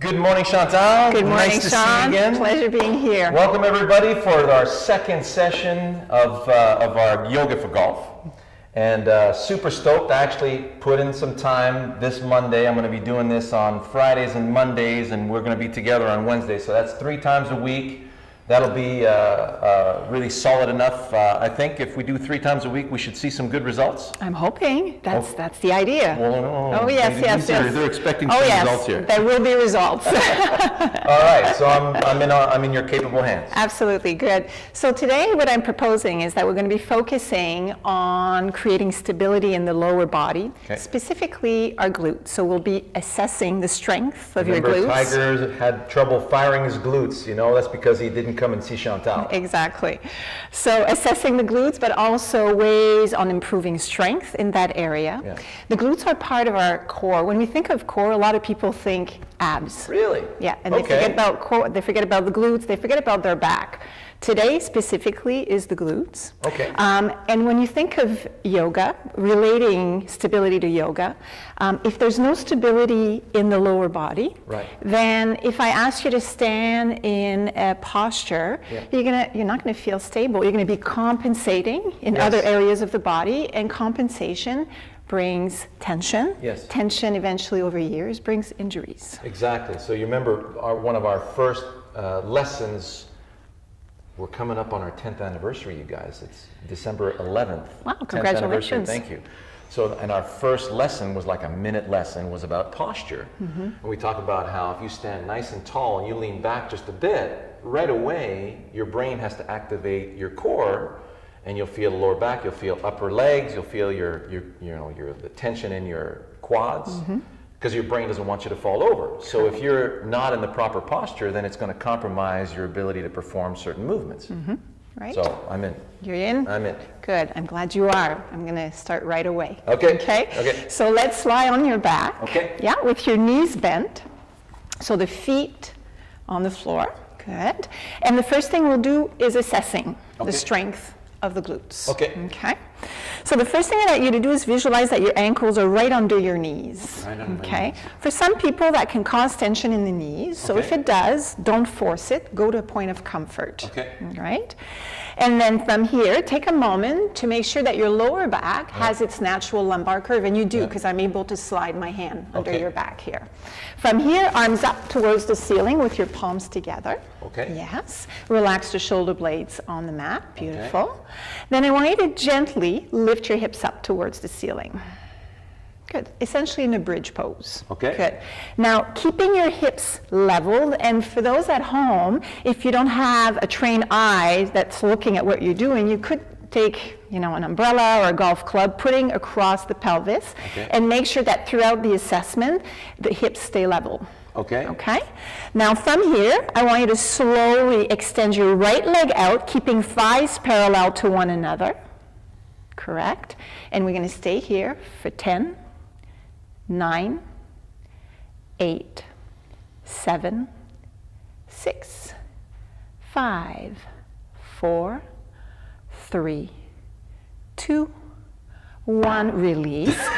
Good morning, Chantal. Good morning, nice to Shawn. See you again. Pleasure being here. Welcome, everybody, for our second session of, uh, of our Yoga for Golf. And uh, super stoked. I actually put in some time this Monday. I'm going to be doing this on Fridays and Mondays, and we're going to be together on Wednesday. So that's three times a week. That'll be uh, uh, really solid enough. Uh, I think if we do three times a week, we should see some good results. I'm hoping. That's Oh. that's the idea. Well, no, oh yes, yes, they're- yes. They're expecting oh some yes, results here. there will be results. All right, so I'm, I'm, in, uh, I'm in your capable hands. Absolutely good. So today, what I'm proposing is that we're going to be focusing on creating stability in the lower body, Okay. specifically our glutes. So we'll be assessing the strength of Remember, your glutes. Tiger had trouble firing his glutes. You know, that's because he didn't come and see Chantal. Exactly. So assessing the glutes, but also ways on improving strength in that area. Yeah. The glutes are part of our core. When we think of core, a lot of people think abs. Really? Yeah, and they forget about core, they forget about the glutes, they forget about their back. Today specifically is the glutes. Okay. Um, and when you think of yoga, relating stability to yoga, um, if there's no stability in the lower body, Right. then if I ask you to stand in a posture, Yeah. you're gonna you're not gonna feel stable. You're gonna be compensating in Yes. other areas of the body, and compensation brings tension. Yes. Tension eventually over years brings injuries. Exactly. So you remember our, one of our first uh, lessons. We're coming up on our 10th anniversary, you guys. It's December 11th. Wow, congratulations. Thank you. So, and our first lesson was like a minute lesson, was about posture. Mm-hmm. And we talk about how if you stand nice and tall and you lean back just a bit, right away your brain has to activate your core, and you'll feel lower back, you'll feel upper legs, you'll feel your, your you know, your the tension in your quads. Mm-hmm. Because your brain doesn't want you to fall over. So if you're not in the proper posture, then it's going to compromise your ability to perform certain movements. Mm-hmm. Right? So I'm in. You're in? I'm in. Good. I'm glad you are. I'm going to start right away. Okay. Okay. Okay. So let's lie on your back. Okay. Yeah, with your knees bent. So the feet on the floor. Good. And the first thing we'll do is assessing Okay. the strength of the glutes. Okay. Okay. So the first thing I want you to do is visualize that your ankles are right under your knees. Right under okay. knees. For some people, that can cause tension in the knees. So if it does, don't force it. Go to a point of comfort. Okay. Right? And then from here, take a moment to make sure that your lower back has its natural lumbar curve, and you do Yeah. because I'm able to slide my hand under your back here. From here, arms up towards the ceiling with your palms together. Okay. Yes. Relax the shoulder blades on the mat. Beautiful. Then I want you to gently lift your hips up towards the ceiling. Good. Essentially in a bridge pose. Okay. Good. Now, keeping your hips leveled, and for those at home, if you don't have a trained eye that's looking at what you're doing, you could take, you know, an umbrella or a golf club, putting across the pelvis, Okay. and make sure that throughout the assessment, the hips stay level. Okay. Okay? Now from here, I want you to slowly extend your right leg out, keeping thighs parallel to one another. Correct? And we're going to stay here for 10, 9, 8, 7, 6, 5, 4, 3, 2, 1. Release.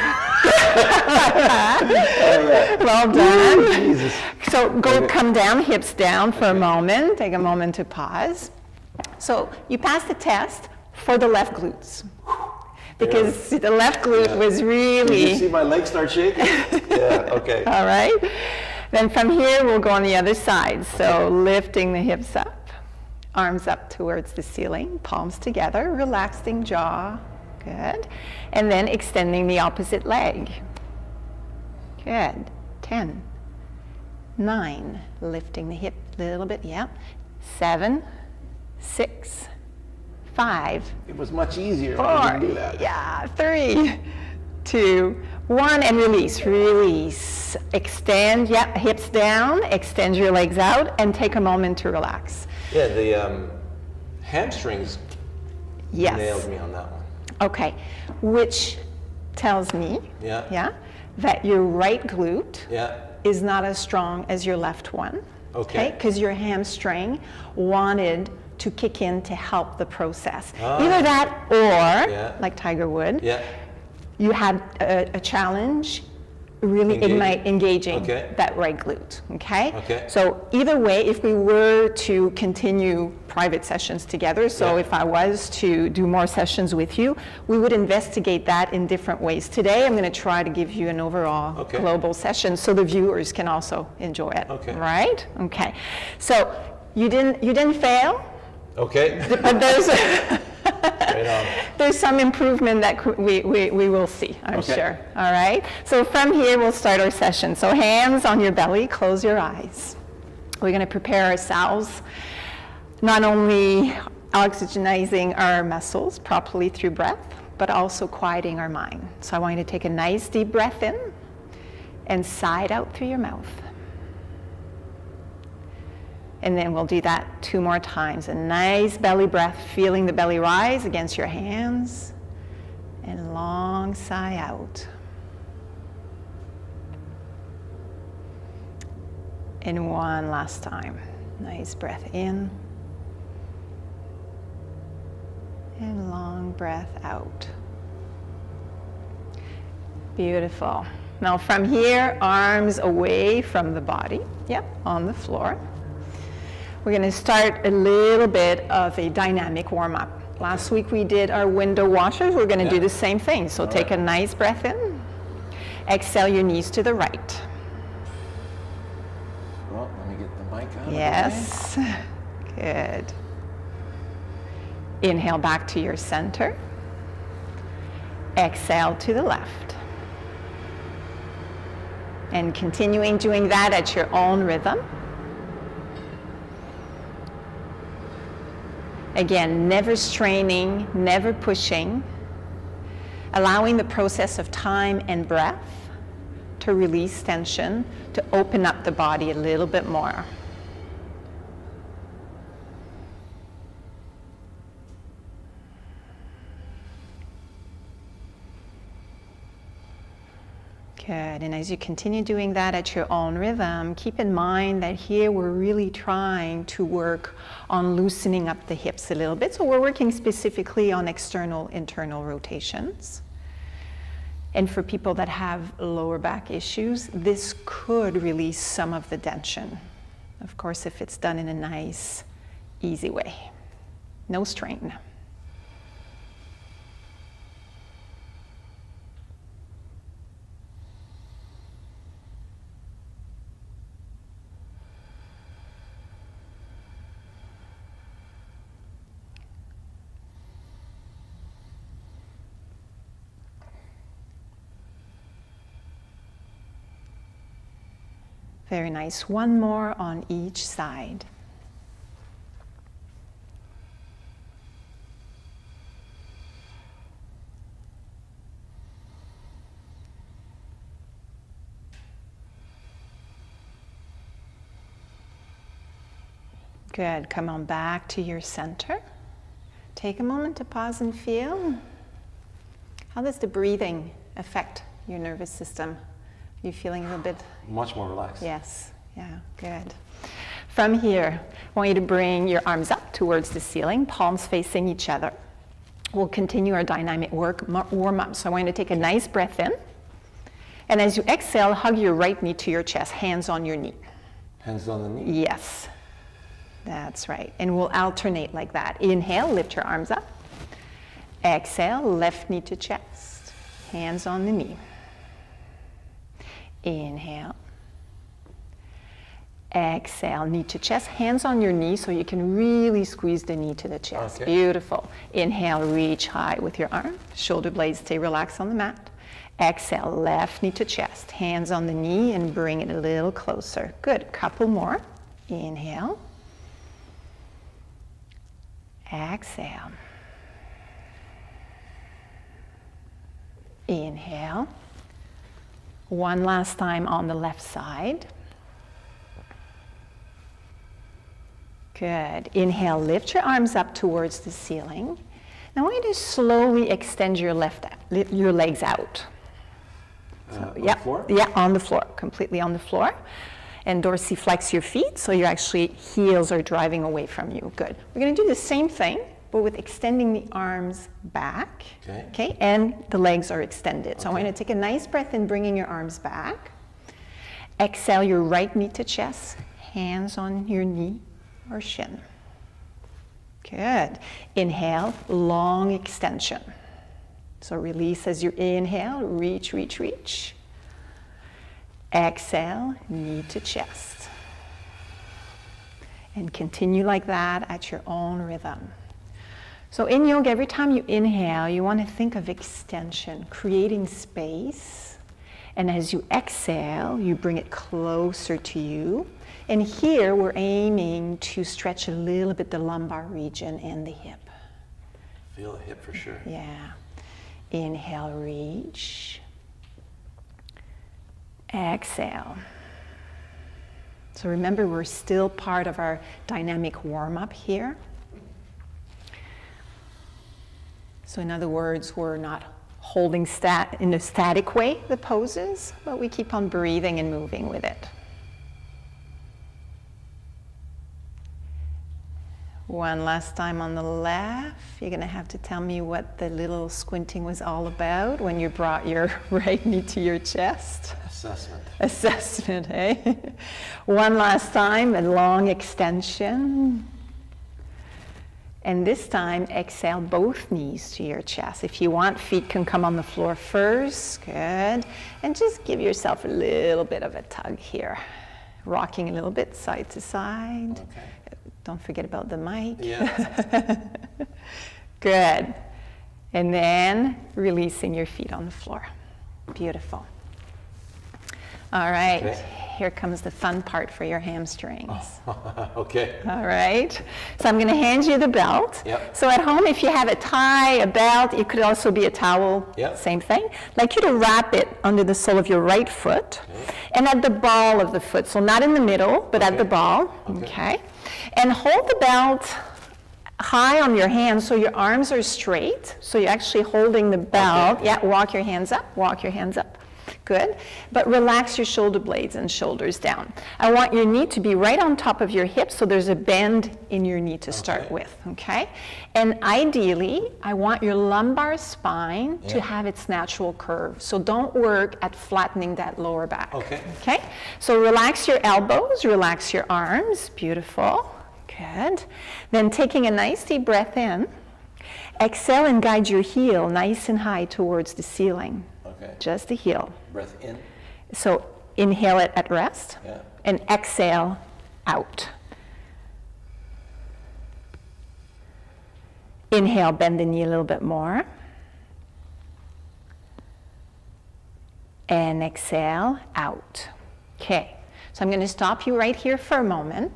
Oh, well done. So go come down, hips down for a moment. Take a moment to pause. So you passed the test for the left glutes. Because the left glute Yeah. was Did really you see my legs start shaking? yeah, okay. all right. Then from here, we'll go on the other side. So lifting the hips up, arms up towards the ceiling, palms together, relaxing jaw. Good. And then extending the opposite leg. Good. 10, 9, lifting the hip a little bit, yeah. 7, 6, 5, It was much easier Four. when I didn't do that. Yeah. Three, two, one, and release. Release. Extend. Yeah. Hips down. Extend your legs out, and take a moment to relax. Yeah, the um, hamstrings Yes. nailed me on that one. Okay. Which tells me, Yeah. yeah, that your right glute Yeah. is not as strong as your left one. Okay. Because your hamstring wanted to kick in to help the process. Ah. Either that or, Yeah. like Tiger Wood, Yeah. you had a, a challenge really Engage- ignite, engaging Okay. that right glute, okay? Okay. So either way, if we were to continue private sessions together, so Yeah. if I was to do more sessions with you, we would investigate that in different ways. Today, I'm going to try to give you an overall Okay. global session so the viewers can also enjoy it, Okay. right? Okay. So you didn't, you didn't fail, Okay. but there's. there's some improvement that we, we, we will see, I'm Okay. sure. All right? So from here, we'll start our session. So hands on your belly, close your eyes. We're going to prepare ourselves, not only oxygenizing our muscles properly through breath, but also quieting our mind. So I want you to take a nice deep breath in and sigh it out through your mouth. And then we'll do that two more times. A nice belly breath, feeling the belly rise against your hands, and long sigh out. And one last time. Nice breath in, and long breath out. Beautiful. Now from here, arms away from the body. Yep, on the floor. We're going to start a little bit of a dynamic warm up. Last week we did our window washers. We're going to do the same thing. So take right. a nice breath in. Exhale your knees to the right. Well, let me get the mic out. of the way. Yes. Good. Inhale back to your center. Exhale to the left. And continuing doing that at your own rhythm. Again, never straining, never pushing, allowing the process of time and breath to release tension, to open up the body a little bit more. Good. And as you continue doing that at your own rhythm, keep in mind that here we're really trying to work on loosening up the hips a little bit. So we're working specifically on external internal rotations. And for people that have lower back issues, this could release some of the tension. Of course, if it's done in a nice, easy way. No strain. Very nice. One more on each side. Good. Come on back to your center. Take a moment to pause and feel. How does the breathing affect your nervous system? Are you feeling a little bit Much more relaxed. Yes, yeah, good. From here, I want you to bring your arms up towards the ceiling, palms facing each other. We'll continue our dynamic work, warm up. So I want you to take a nice breath in. And as you exhale, hug your right knee to your chest, hands on your knee. Hands on the knee. Yes, that's right. And we'll alternate like that. Inhale, lift your arms up. Exhale, left knee to chest, hands on the knee. Inhale. Exhale, knee to chest, hands on your knee so you can really squeeze the knee to the chest. Okay. Beautiful. Inhale, reach high with your arm. Shoulder blades stay relaxed on the mat. Exhale, left knee to chest, hands on the knee and bring it a little closer. Good. Couple more. Inhale. Exhale. Inhale. One last time on the left side. Good. Inhale, lift your arms up towards the ceiling. Now I want you to slowly extend your left your legs out. Uh, on the floor? yeah, on the floor, completely on the floor. And dorsiflex your feet so your actually heels are driving away from you. Good. We're going to do the same thing but with extending the arms back. Okay. Okay, and the legs are extended. So I Okay. want you to take a nice breath in, bringing your arms back. Exhale your right knee to chest, hands on your knee or shin. Good. Inhale, long extension. So release as you inhale, reach, reach, reach. Exhale, knee to chest. And continue like that at your own rhythm. So in yoga, every time you inhale, you want to think of extension, creating space. And as you exhale, you bring it closer to you. And here we're aiming to stretch a little bit the lumbar region and the hip. Feel the hip for sure. Yeah. Inhale, reach. Exhale. So remember, we're still part of our dynamic warm up here. So, in other words, we're not holding stat in a static way the poses, but we keep on breathing and moving with it. One last time on the left. You're going to have to tell me what the little squinting was all about when you brought your right knee to your chest. Assessment. Assessment, eh? One last time, a long extension. And this time, exhale both knees to your chest. If you want, feet can come on the floor first. Good. And just give yourself a little bit of a tug here. Rocking a little bit side to side. Okay. Don't forget about the mic. Yeah. Good. And then releasing your feet on the floor. Beautiful. All right. Okay. Here comes the fun part for your hamstrings. okay. All right. So I'm going to hand you the belt. Yep. So at home, if you have a tie, a belt, it could also be a towel. Yep. Same thing. I'd like you to wrap it under the sole of your right foot and at the ball of the foot. So not in the middle, but at the ball. Okay. okay. And hold the belt high on your hands so your arms are straight. So you're actually holding the belt. Okay. Yeah, walk your hands up, walk your hands up. Good. But relax your shoulder blades and shoulders down. I want your knee to be right on top of your hip so there's a bend in your knee to start with. Okay? And ideally, I want your lumbar spine to have its natural curve. So don't work at flattening that lower back. Okay. Okay? So relax your elbows, relax your arms. Beautiful. Good. Then taking a nice deep breath in, exhale and guide your heel nice and high towards the ceiling. Okay. Just the heel. Breath in. So inhale it at rest Yeah. and exhale out. Inhale, bend the knee a little bit more. And exhale out. Okay, so I'm going to stop you right here for a moment.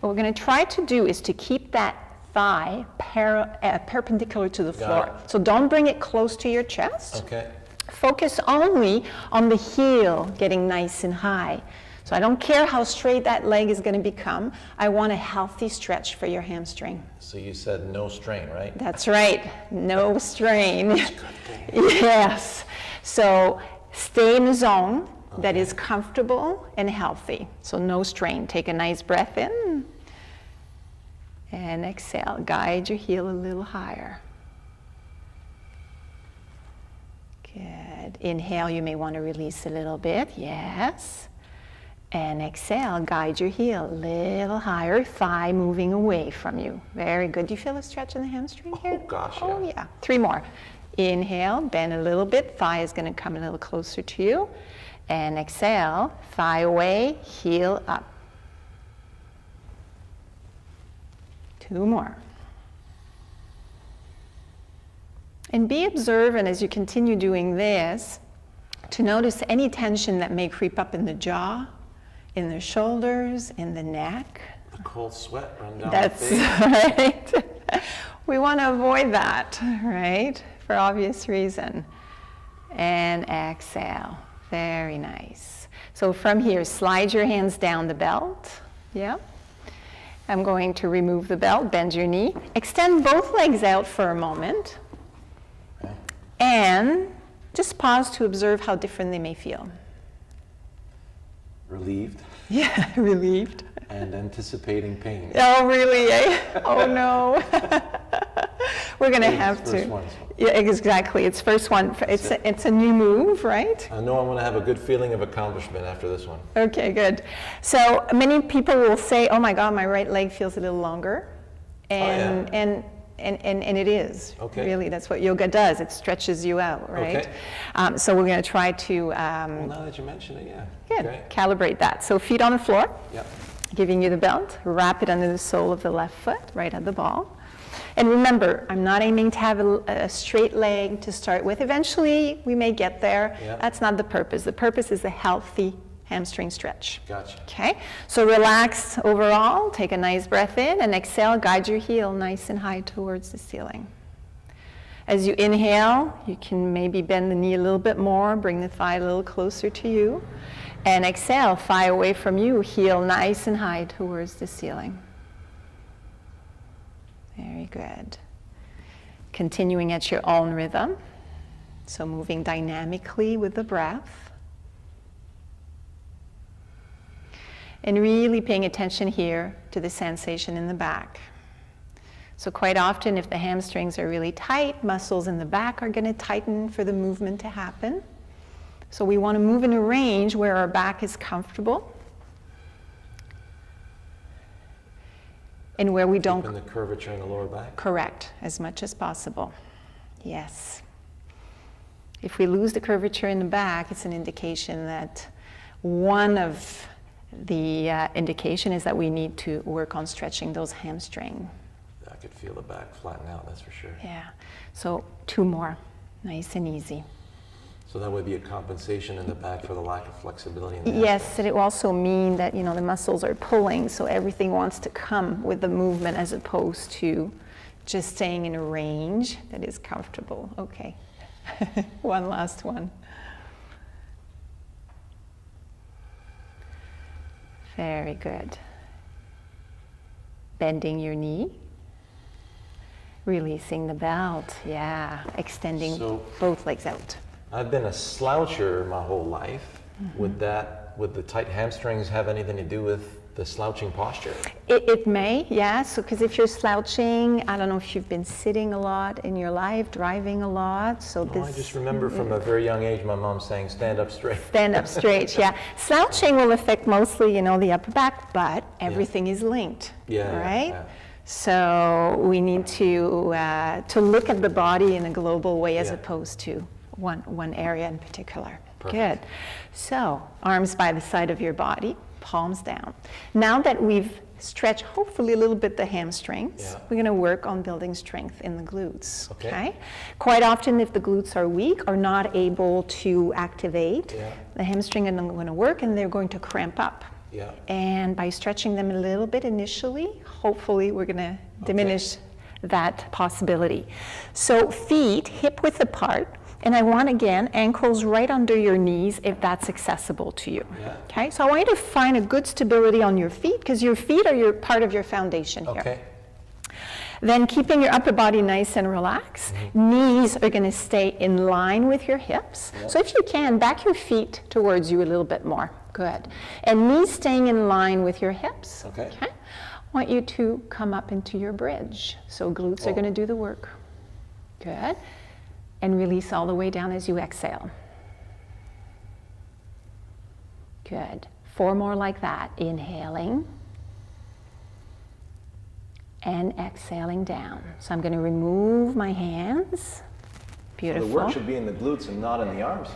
What we're going to try to do is to keep that thigh para- uh, perpendicular to the Got floor. it. So don't bring it close to your chest. Okay. Focus only on the heel getting nice and high. So I don't care how straight that leg is going to become. I want a healthy stretch for your hamstring. So you said no strain, right? That's right. No strain. yes. So stay in a zone that is comfortable and healthy. So no strain. Take a nice breath in and exhale. Guide your heel a little higher. Good. Inhale, you may want to release a little bit. Yes. And exhale, guide your heel a little higher, thigh moving away from you. Very good. Do you feel a stretch in the hamstring oh, here? Oh, gosh, Yeah. Oh, yeah. yeah. Three more. Inhale, bend a little bit. Thigh is going to come a little closer to you. And exhale, thigh away, heel up. Two more. And be observant as you continue doing this to notice any tension that may creep up in the jaw, in the shoulders, in the neck. The cold sweat run down That's the face. right. we want to avoid that, right? For obvious reason. And exhale. Very nice. So from here, slide your hands down the belt. Yeah. I'm going to remove the belt, bend your knee, extend both legs out for a moment. And just pause to observe how different they may feel. Relieved Yeah, relieved. and anticipating pain. Oh, really? Eh? Oh, no. we're going to have to. one. Yeah, exactly. It's first one. It's a, it's a new move, right? I know I'm going to have a good feeling of accomplishment after this one. Okay, good. So many people will say, "Oh my God, my right leg feels a little longer," and Oh, yeah. and. And, and, and it is Okay. really that's what yoga does it stretches you out right Okay. um, so we're going to try to um, Well, now that you mention it, yeah. good, Okay. calibrate that so feet on the floor Yeah. giving you the belt wrap it under the sole of the left foot right at the ball and remember i'm not aiming to have a, a straight leg to start with eventually we may get there Yeah. that's not the purpose the purpose is a healthy hamstring stretch Gotcha. Okay, so relax overall, take a nice breath in, and exhale, guide your heel nice and high towards the ceiling. As you inhale, you can maybe bend the knee a little bit more, bring the thigh a little closer to you. And exhale, thigh away from you, heel nice and high towards the ceiling. Very good. Continuing at your own rhythm, so moving dynamically with the breath. And really paying attention here to the sensation in the back. So, quite often, if the hamstrings are really tight, muscles in the back are going to tighten for the movement to happen. So, we want to move in a range where our back is comfortable and where we don't Keeping the curvature in the lower back. correct as much as possible. Yes. If we lose the curvature in the back, it's an indication that one of the uh, indication is that we need to work on stretching those hamstring. I could feel the back flatten out, that's for sure. Yeah. So two more, nice and easy. So that would be a compensation in the back for the lack of flexibility in the Yes, it will also mean that you know the muscles are pulling, so everything wants to come with the movement as opposed to just staying in a range that is comfortable. Okay. one last one. Very good. Bending your knee. Releasing the belt. Yeah. Extending So- both legs out. I've been a sloucher my whole life. Mm-hmm. Would that, would the tight hamstrings have anything to do with the slouching posture? It, it may, yeah. So, because if you're slouching, I don't know if you've been sitting a lot in your life, driving a lot. So Oh, this I just remember from a very young age my mom saying, stand up straight. stand up straight. Yeah, slouching will affect mostly, you know, the upper back, but everything is linked. Yeah, yeah, Right. yeah. So we need to uh, to look at the body in a global way as Yeah. opposed to one one area in particular. Perfect. Good. So arms by the side of your body, palms down. Now that we've stretched hopefully a little bit the hamstrings, Yeah. we're going to work on building strength in the glutes. Okay. Quite often, if the glutes are weak or not able to activate, Yeah. the hamstring isn't going to work and they're going to cramp up. Yeah. And by stretching them a little bit initially, hopefully we're going to diminish that possibility. So feet hip width apart, and I want again ankles right under your knees if that's accessible to you. Yeah. Okay, so I want you to find a good stability on your feet because your feet are your part of your foundation here. Okay. Then keeping your upper body nice and relaxed. Mm-hmm. Knees are going to stay in line with your hips. So if you can, back your feet towards you a little bit more. Good. And knees staying in line with your hips. Okay. I want you to come up into your bridge. So glutes are Oh. going to do the work. Good. And release all the way down as you exhale. Good. Four more like that. Inhaling and exhaling down. So I'm going to remove my hands. Beautiful. The work should be in the glutes and not in the arms.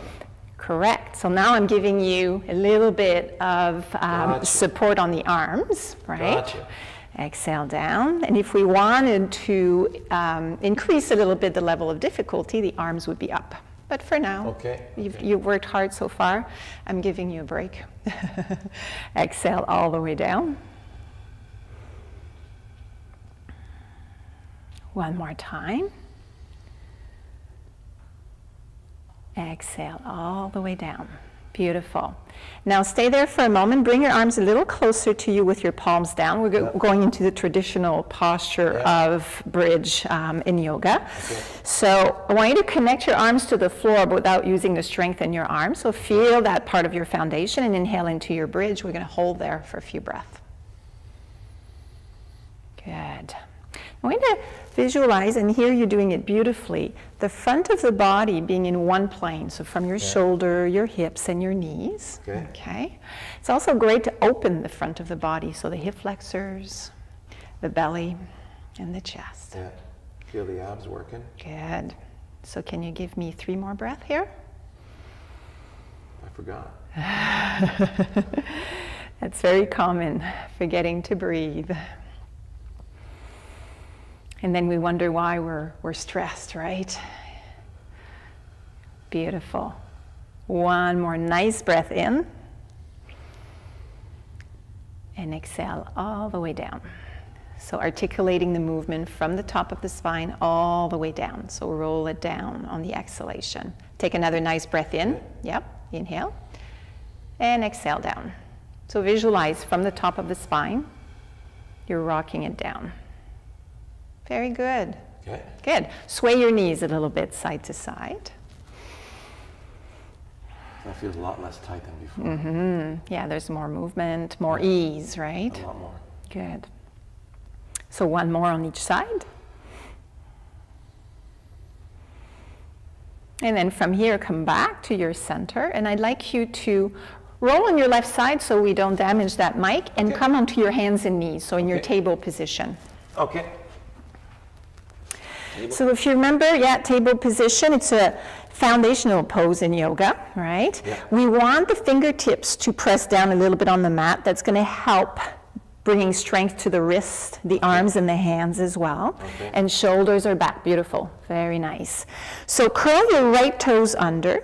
Correct. So now I'm giving you a little bit of um, Gotcha. support on the arms, right? Gotcha. Exhale down. And if we wanted to um, increase a little bit the level of difficulty, the arms would be up. But for now, Okay, You've, okay. you've worked hard so far. I'm giving you a break. Exhale all the way down. One more time. Exhale all the way down. Beautiful. Now stay there for a moment. Bring your arms a little closer to you with your palms down. We're go- Yeah. going into the traditional posture of bridge um, in yoga. So I want you to connect your arms to the floor but without using the strength in your arms. So feel that part of your foundation and inhale into your bridge. We're going to hold there for a few breaths. Good. I'm going to visualize, and here you're doing it beautifully, the front of the body being in one plane, so from your shoulder, your hips, and your knees. Okay. Okay. It's also great to open the front of the body, so the hip flexors, the belly, and the chest. Yeah. Feel the abs working. Good. So can you give me three more breath here? I forgot. That's very common, forgetting to breathe. And then we wonder why we're, we're stressed, right? Beautiful. One more nice breath in. And exhale all the way down. So articulating the movement from the top of the spine all the way down. So roll it down on the exhalation. Take another nice breath in. Yep, inhale. And exhale down. So visualize from the top of the spine, you're rocking it down. Very good. Okay. Good. Sway your knees a little bit side to side. That feels a lot less tight than before. Mm-hmm. Yeah, there's more movement, more ease, right? A lot more. Good. So one more on each side. And then from here, come back to your center. And I'd like you to roll on your left side so we don't damage that mic and Okay. come onto your hands and knees, so in your table position. Okay. So if you remember, yeah, table position, it's a foundational pose in yoga, right? Yeah. We want the fingertips to press down a little bit on the mat. That's going to help bringing strength to the wrist, the arms, and the hands as well. Okay. And shoulders are back. Beautiful. Very nice. So curl your right toes under.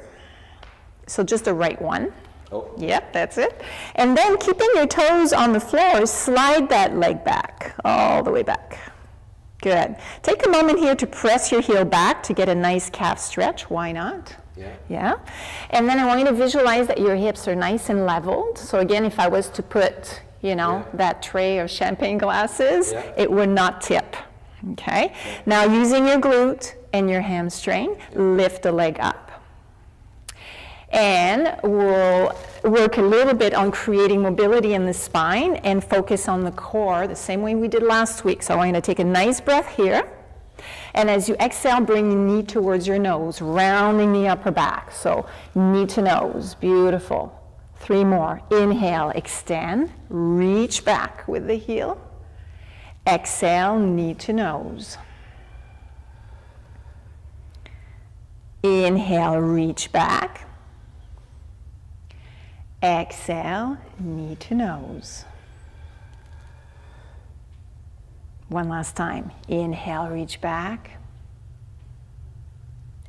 So just the right one. Oh. Yep, that's it. And then keeping your toes on the floor, slide that leg back, all the way back. Good. Take a moment here to press your heel back to get a nice calf stretch. Why not? Yeah. Yeah. And then I want you to visualize that your hips are nice and leveled. So again, if I was to put, you know, Yeah. that tray of champagne glasses, Yeah. it would not tip. Okay? Now using your glute and your hamstring, lift the leg up. And we'll work a little bit on creating mobility in the spine and focus on the core the same way we did last week. So I'm going to take a nice breath here. And as you exhale, bring your knee towards your nose, rounding the upper back. So knee to nose, beautiful. Three more. Inhale, extend, reach back with the heel. Exhale, knee to nose. Inhale, reach back. Exhale, knee to nose. One last time. Inhale, reach back.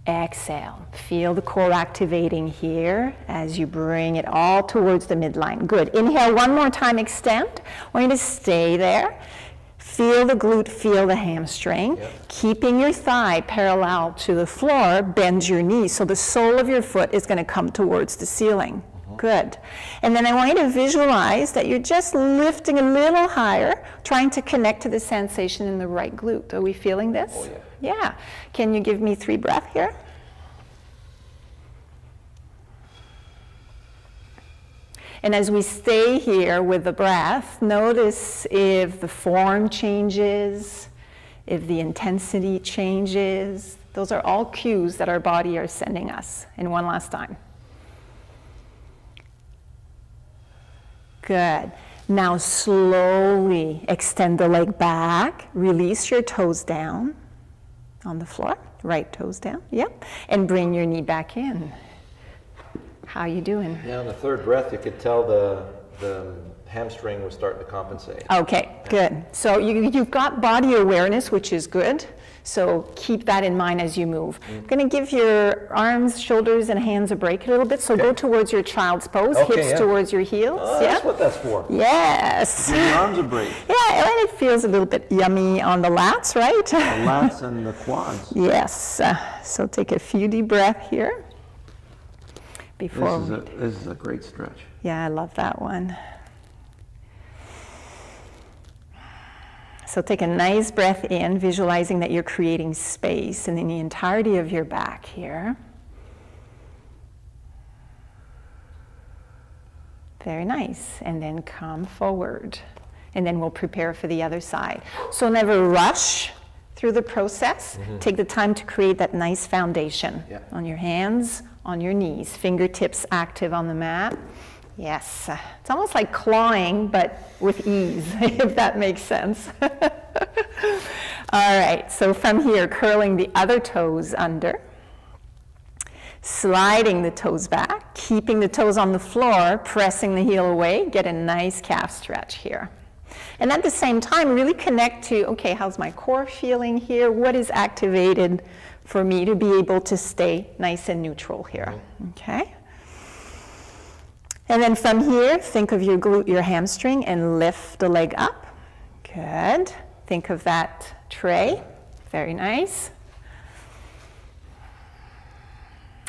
Exhale. Feel the core activating here as you bring it all towards the midline. Good. Inhale one more time, extend. I want you to stay there. Feel the glute, feel the hamstring. Yep. Keeping your thigh parallel to the floor, bend your knee. So the sole of your foot is going to come towards the ceiling. Good. And then I want you to visualize that you're just lifting a little higher, trying to connect to the sensation in the right glute. Are we feeling this? Oh, yeah. Yeah. Can you give me three breath here? And as we stay here with the breath, notice if the form changes, if the intensity changes. Those are all cues that our body are sending us. And one last time. Good. Now slowly extend the leg back, release your toes down on the floor, right toes down, yep, and bring your knee back in. How you doing? Yeah, on the third breath, you could tell the, the hamstring was starting to compensate. Okay, good. So you, you've got body awareness, which is good. So keep that in mind as you move. I'm going to give your arms, shoulders, and hands a break a little bit. So go towards your child's pose, Okay, hips yeah. towards your heels. Oh, yeah. that's what that's for. Yes. Give your arms a break. Yeah, and it feels a little bit yummy on the lats, right? The lats and the quads. yes. Uh, so take a few deep breaths here. This Before. is a, this is a great stretch. Yeah, I love that one. So take a nice breath in, visualizing that you're creating space and in the entirety of your back here. Very nice. And then come forward. And then we'll prepare for the other side. So never rush through the process. Mm-hmm. Take the time to create that nice foundation Yeah. on your hands, on your knees, fingertips active on the mat. Yes, it's almost like clawing, but with ease, if that makes sense. All right, so from here, curling the other toes under, sliding the toes back, keeping the toes on the floor, pressing the heel away, get a nice calf stretch here. And at the same time, really connect to okay, how's my core feeling here? What is activated for me to be able to stay nice and neutral here? Mm-hmm. Okay? And then from here, think of your glute, your hamstring, and lift the leg up. Good. Think of that tray. Very nice.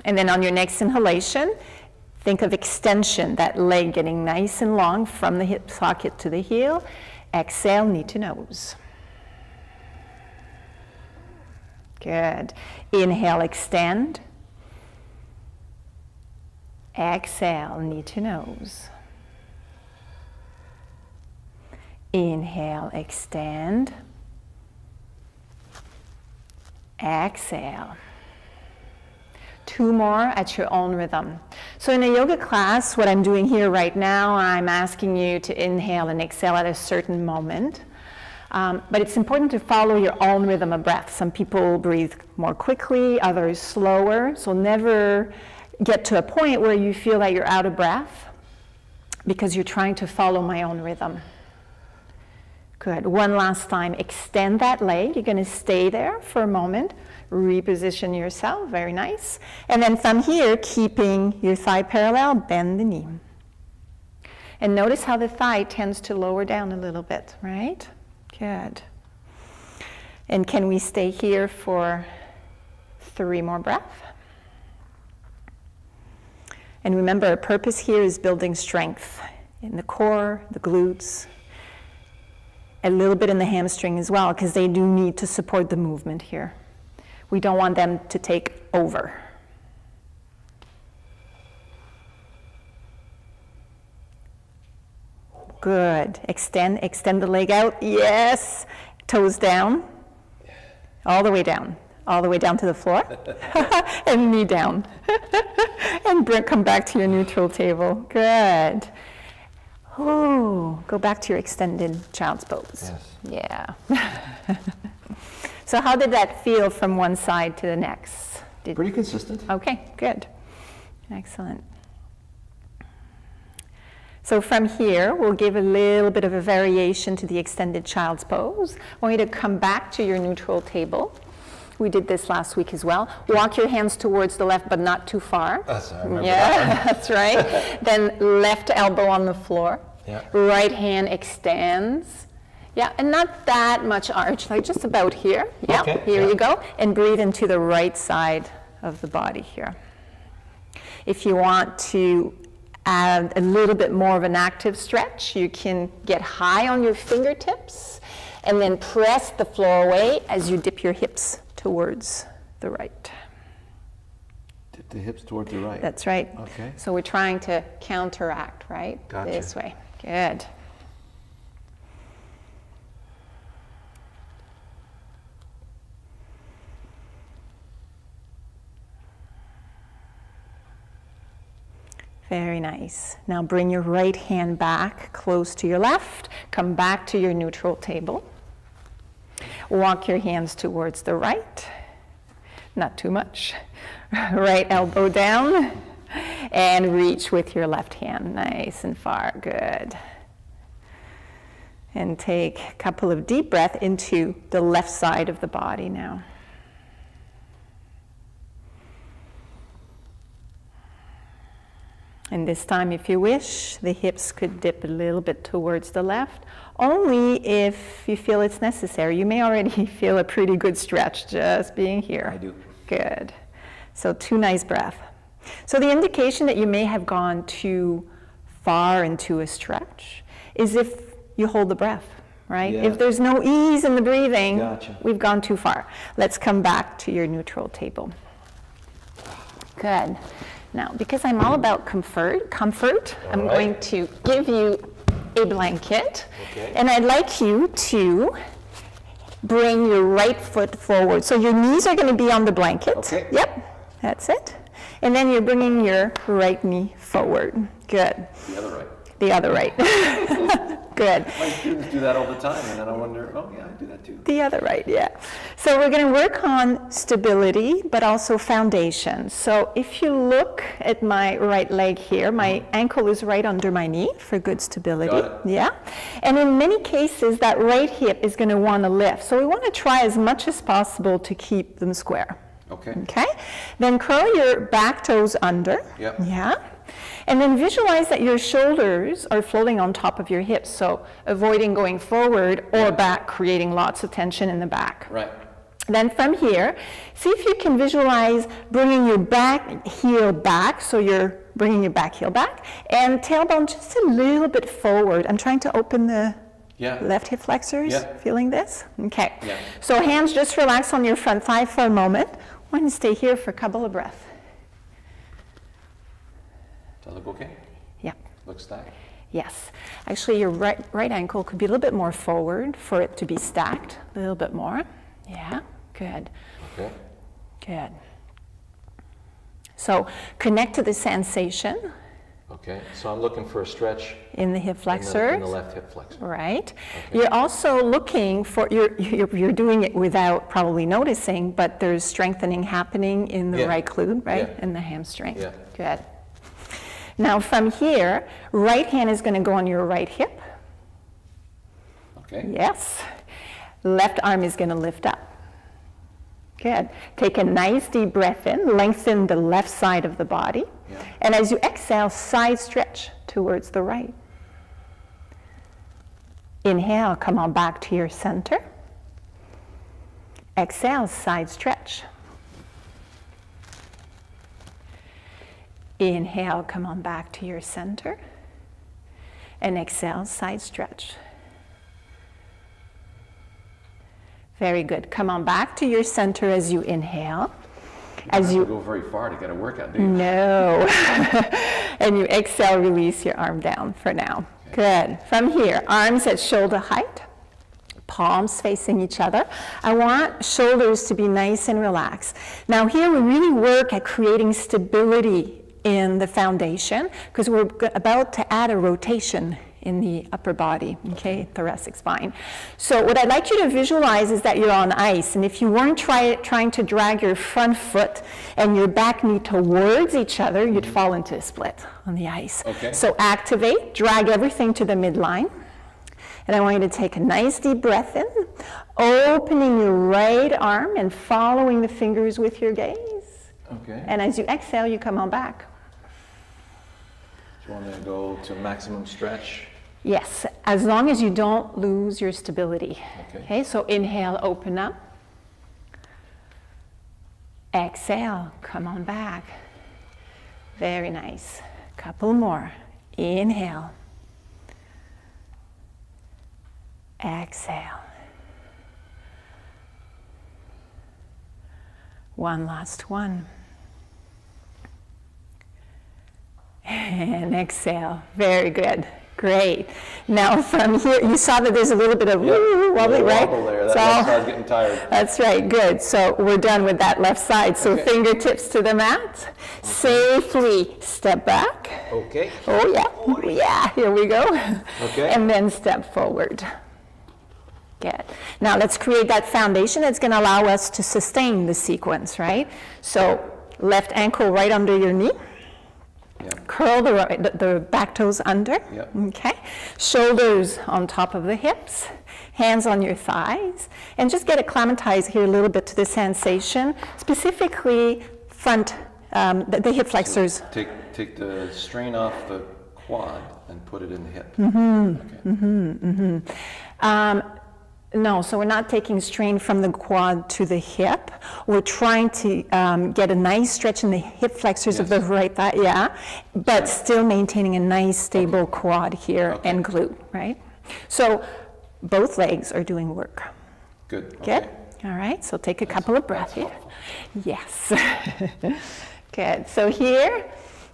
And then on your next inhalation, think of extension, that leg getting nice and long from the hip socket to the heel. Exhale, knee to nose. Good. Inhale, extend. Exhale, knee to nose. Inhale, extend. Exhale. Two more at your own rhythm. So, in a yoga class, what I'm doing here right now, I'm asking you to inhale and exhale at a certain moment. Um, but it's important to follow your own rhythm of breath. Some people breathe more quickly, others slower. So, never get to a point where you feel that you're out of breath because you're trying to follow my own rhythm. Good. One last time. Extend that leg. You're going to stay there for a moment. Reposition yourself. Very nice. And then from here, keeping your thigh parallel, bend the knee. And notice how the thigh tends to lower down a little bit, right? Good. And can we stay here for three more breaths? And remember, our purpose here is building strength in the core, the glutes, a little bit in the hamstring as well, because they do need to support the movement here. We don't want them to take over. Good. Extend, extend the leg out. Yes. Toes down. All the way down. All the way down to the floor. and knee down. and bring, come back to your neutral table. Good. Ooh, go back to your extended child's pose. Yes. Yeah. so how did that feel from one side to the next? Did, Pretty consistent. okay, good. Excellent. So from here, we'll give a little bit of a variation to the extended child's pose. I want you to come back to your neutral table. We did this last week as well. Walk your hands towards the left, but not too far. That's, Yeah, that's right. then left elbow on the floor. Yeah. Right hand extends. Yeah, and not that much arch, like just about here. Yeah, Okay, here yeah. you go. And breathe into the right side of the body here. If you want to add a little bit more of an active stretch, you can get high on your fingertips and then press the floor away as you dip your hips towards the right. Tip the hips towards the right. That's right. Okay. So we're trying to counteract, right? Gotcha. This way. Good. Very nice. Now bring your right hand back close to your left. Come back to your neutral table. Walk your hands towards the right. Not too much. Right elbow down. And reach with your left hand. Nice and far. Good. And take a couple of deep breaths into the left side of the body now. And this time, if you wish, the hips could dip a little bit towards the left, only if you feel it's necessary. You may already feel a pretty good stretch just being here. I do. Good. So, two nice breaths. So, the indication that you may have gone too far into a stretch is if you hold the breath, right? Yeah. If there's no ease in the breathing, Gotcha. we've gone too far. Let's come back to your neutral table. Good. Now, because I'm all about comfort, comfort, I'm right. going to give you a blanket, Okay. and I'd like you to bring your right foot forward. So your knees are going to be on the blanket. Okay. Yep, that's it. And then you're bringing your right knee forward. Good. The other right. The other right. Good. My students do that all the time, and then I wonder, oh yeah, I do that too. The other right, yeah. So we're going to work on stability, but also foundation. So if you look at my right leg here, my mm-hmm. ankle is right under my knee for good stability. Yeah. And in many cases, that right hip is going to want to lift. So we want to try as much as possible to keep them square. Okay. Okay? Then curl your back toes under. Yep. Yeah. And then visualize that your shoulders are floating on top of your hips, so avoiding going forward or back, creating lots of tension in the back. Right. Then from here, see if you can visualize bringing your back heel back, so you're bringing your back heel back, and tailbone just a little bit forward. I'm trying to open the Yeah. left hip flexors. Yeah. Feeling this? Okay. Yeah. So hands just relax on your front thigh for a moment. Why don't you stay here for a couple of breaths? Does it look okay? Yeah. Looks stacked. Yes. Actually, your right, right ankle could be a little bit more forward for it to be stacked. A little bit more. Yeah. Good. Okay. Good. So connect to the sensation Okay. So I'm looking for a stretch in the hip in in the left hip flexor. Right. You're also looking for, you're, you're, you're doing it without probably noticing, but there's strengthening happening in the Yeah. right glute, right? Yeah. And the hamstring. Yeah. Good. Now from here, right hand is going to go on your right hip. Okay. Yes. Left arm is going to lift up. Good. Take a nice deep breath in, lengthen the left side of the body. Yeah. And as you exhale, side stretch towards the right. Inhale, come on back to your center. Exhale, side stretch. Inhale, come on back to your center. And exhale, side stretch. Very good. Come on back to your center as you inhale. As you you go very far to get a workout, do you? no. and you exhale, release your arm down for now. Good. From here, arms at shoulder height, palms facing each other. I want shoulders to be nice and relaxed. Now, here we really work at creating stability in the foundation because we're about to add a rotation in the upper body, okay, thoracic spine. So what I'd like you to visualize is that you're on ice, and if you weren't try, trying to drag your front foot and your back knee towards each other, you'd mm-hmm. fall into a split on the ice. Okay. So activate, drag everything to the midline. And I want you to take a nice deep breath in, opening your right arm and following the fingers with your gaze. Okay. And as you exhale, you come on back. Do you want to go to maximum stretch? Yes, as long as you don't lose your stability. Okay. so inhale, open up. Exhale, come on back. Very nice. Couple more. Inhale. Exhale. One last one. And exhale. Very good. Great. Now from here, you saw that there's a little bit of Yep. woo, wobbly, Little right? wobble there. That left all- side's getting tired. that's right, good. So we're done with that left side. So Okay. fingertips to the mat. Safely step back. Okay. Oh, yeah. Oh, yeah. Here we go. Okay. And then step forward. Good. Now let's create that foundation that's going to allow us to sustain the sequence, right? So left ankle right under your knee. Yeah. Curl the, right, the, the back toes under. Yep. Okay. Shoulders on top of the hips. Hands on your thighs. And just get acclimatized here a little bit to the sensation, specifically front, um, the, the hip flexors. Take take the strain off the quad and put it in the hip. Mm-hmm. Okay. Um, no, so we're not taking strain from the quad to the hip. We're trying to um, get a nice stretch in the hip flexors of the right thigh, yeah, but still maintaining a nice stable quad here Okay. and glute, right? So both legs are doing work. Good. Good? Okay. All right, so take a couple of breaths here. Yes. Good. So here,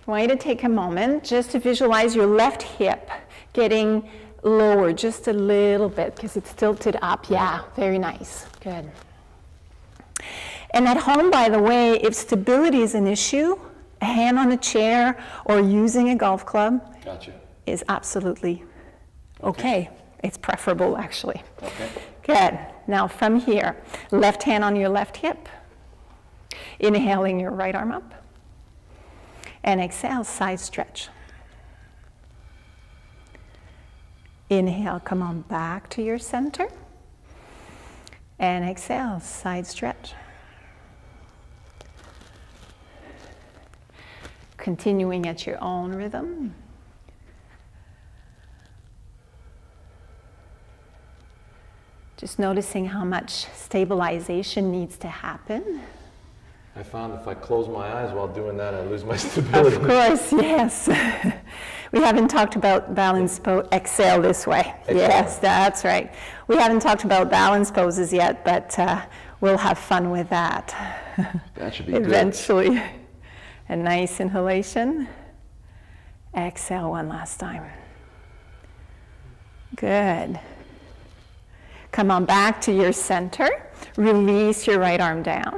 I want you to take a moment just to visualize your left hip getting lower just a little bit because it's tilted up. Yeah, very nice. Good. And at home, by the way, if stability is an issue, a hand on a chair or using a golf club Gotcha. is absolutely okay. It's preferable, actually. Okay. Good. Now from here, left hand on your left hip. Inhaling your right arm up. And exhale, side stretch. Inhale, come on back to your center. And exhale, side stretch. Continuing at your own rhythm. Just noticing how much stabilization needs to happen. I found if I close my eyes while doing that, I lose my stability. Of course, yes. we haven't talked about balance pose. Exhale this way. Exhale. Yes, that's right. We haven't talked about balance poses yet, but uh, we'll have fun with that That should be good. eventually. A nice inhalation. Exhale one last time. Good. Come on back to your center. Release your right arm down.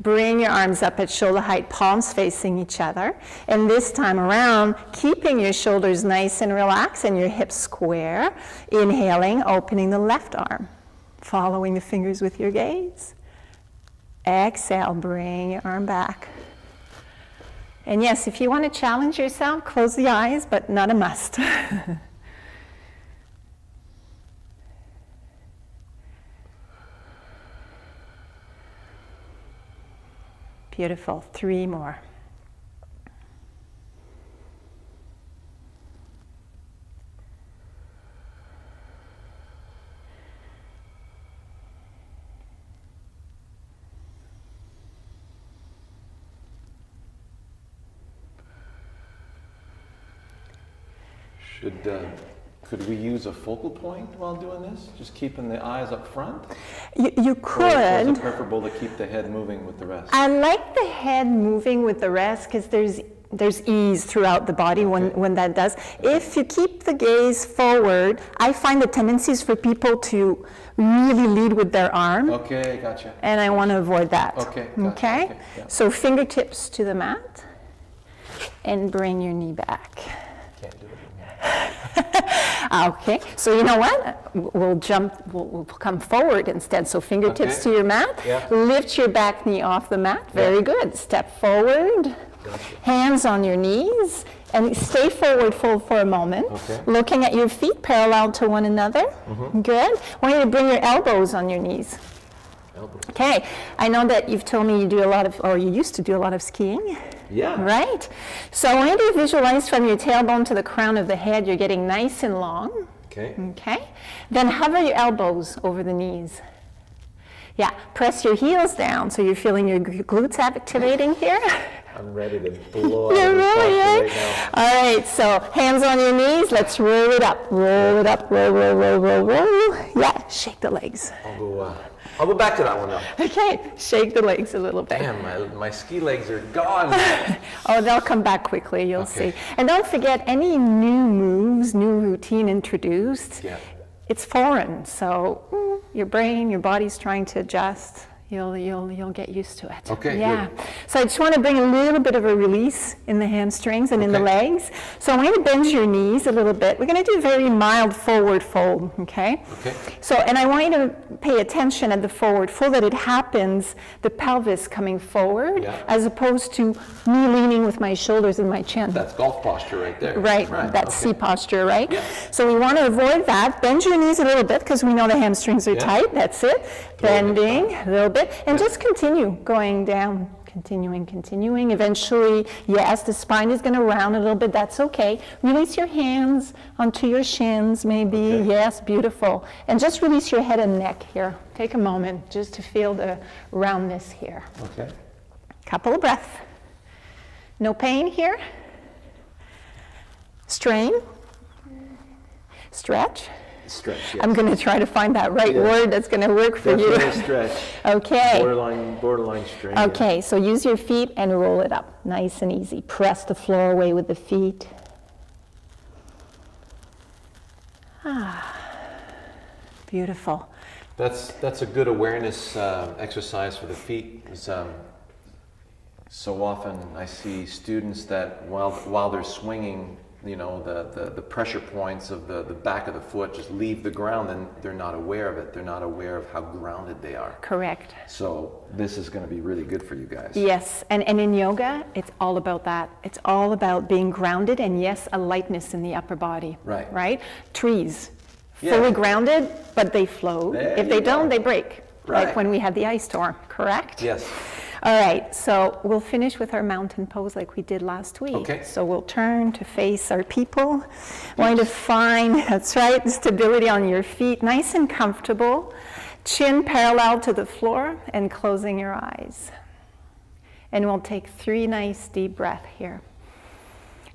Bring your arms up at shoulder height, palms facing each other. And this time around, keeping your shoulders nice and relaxed and your hips square. Inhaling, opening the left arm, following the fingers with your gaze. Exhale, bring your arm back. And yes, if you want to challenge yourself, close the eyes, but not a must. Beautiful. Three more. Should, uh, could we use a focal point while doing this? Just keeping the eyes up front? You, you Or- Or is could. it preferable to keep the head moving with the rest? I like the head moving with the rest because there's there's ease throughout the body when, Okay. when that does. If you keep the gaze forward, I find the tendencies for people to really lead with their arm, Okay, gotcha. and I want to avoid that. Okay, gotcha, Okay? okay, yeah. So fingertips to the mat, and bring your knee back. Can't do. Okay, so you know what? We'll jump, we'll, we'll come forward instead. So fingertips Okay. to your mat. Yeah. Lift your back knee off the mat. Very good. Step forward. Hands on your knees. And stay forward for, for a moment. Okay. Looking at your feet parallel to one another. Mm -hmm. Good. I want you to bring your elbows on your knees. Elbows. Okay, I know that you've told me you do a lot of, or you used to do a lot of skiing. Yeah. Right? So want you visualize from your tailbone to the crown of the head, you're getting nice and long. Okay. Okay? Then hover your elbows over the knees. Yeah, press your heels down so you're feeling your glutes activating here. I'm ready to blow You're really, eh? right now. All right, so hands on your knees. Let's roll it up. Roll it up. Roll, roll, roll, roll, roll. Yeah, shake the legs. I'll go, uh, I'll go back to that one now. Okay, shake the legs a little bit. Damn, my, my ski legs are gone. Oh, they'll come back quickly, you'll Okay. see. And don't forget, any new moves, new routine introduced, Yeah. it's foreign. So mm, your brain, your body's trying to adjust. You'll, you'll, you'll get used to it. Okay, Yeah. good. So I just want to bring a little bit of a release in the hamstrings and in the Okay. legs. So I want you to bend your knees a little bit. We're going to do a very mild forward fold, okay? Okay. So, and I want you to pay attention at the forward fold that it happens, the pelvis coming forward, Yeah. as opposed to me leaning with my shoulders and my chin. That's golf posture right there. Right, that's okay. C posture, right? Yeah. So we want to avoid that. Bend your knees a little bit because we know the hamstrings are Yeah. tight. That's it. Bending a little bit, and just continue going down. Continuing, continuing. Eventually, yes, the spine is going to round a little bit. That's okay. Release your hands onto your shins, maybe. Okay. Yes, beautiful. And just release your head and neck here. Take a moment just to feel the roundness here. Okay. Couple of breaths. No pain here. Strain. Stretch. Stretch, yes. I'm going to try to find that right Yeah. word that's going to work for Definitely you. stretch. Okay. Borderline, borderline strain. yeah. Okay, so use your feet and roll it up. Nice and easy. Press the floor away with the feet. Ah, Beautiful. That's, that's a good awareness uh, exercise for the feet. 'cause, um, so often I see students that while, while they're swinging, you know, the, the, the pressure points of the, the back of the foot just leave the ground and they're not aware of it. They're not aware of how grounded they are. Correct. So this is going to be really good for you guys. Yes, and, and in yoga, it's all about that. It's all about being grounded and yes, a lightness in the upper body. Right. Right? Trees, Yeah. fully grounded, but they float. There if they you don't, they break. Right. Like when we had the ice storm, correct? Yes. All right, so we'll finish with our mountain pose like we did last week. Okay. So we'll turn to face our people. Want to find, that's right, stability on your feet, nice and comfortable. Chin parallel to the floor and closing your eyes. And we'll take three nice deep breaths here.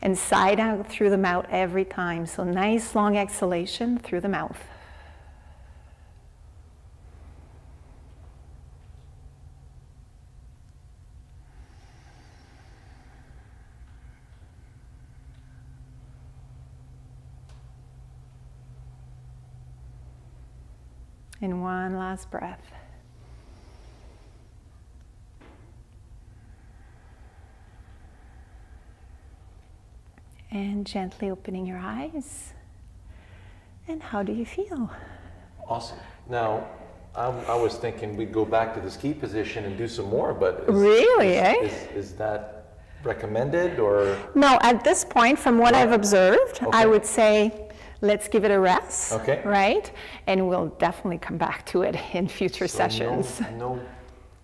And side out through the mouth every time. So nice long exhalation through the mouth. And one last breath. And gently opening your eyes. And how do you feel? Awesome. Now, I, I was thinking we'd go back to the ski position and do some more, but is, Really, is, eh? Is, is that recommended or? No, at this point, from what I've observed, I would say let's give it a rest. Okay. Right? And we'll definitely come back to it in future So sessions. No, no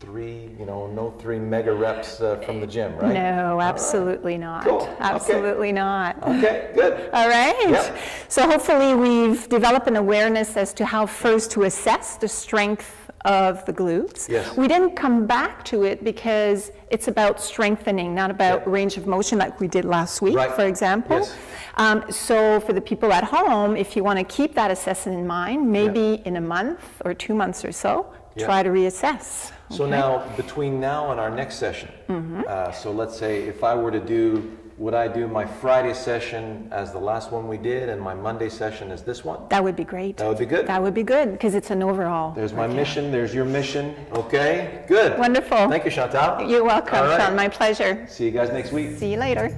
three, you know, no three mega reps uh, from the gym, right? No, absolutely not. Cool. Okay. Absolutely not. Okay, good. All right. Yep. So hopefully we've developed an awareness as to how first to assess the strength of the glutes. Yes. We didn't come back to it because it's about strengthening, not about range of motion like we did last week, Right. for example. Yes. Um, so for the people at home, if you want to keep that assessment in mind, maybe in a month or two months or so, try to reassess. So now, between now and our next session, Mm-hmm. uh, so let's say if I were to do, would I do my Friday session as the last one we did and my Monday session as this one? That would be great. That would be good. That would be good because it's an overall. There's my mission, there's your mission, okay? Good. Wonderful. Thank you, Chantal. You're welcome, right. Shawn. My pleasure. See you guys next week. See you later.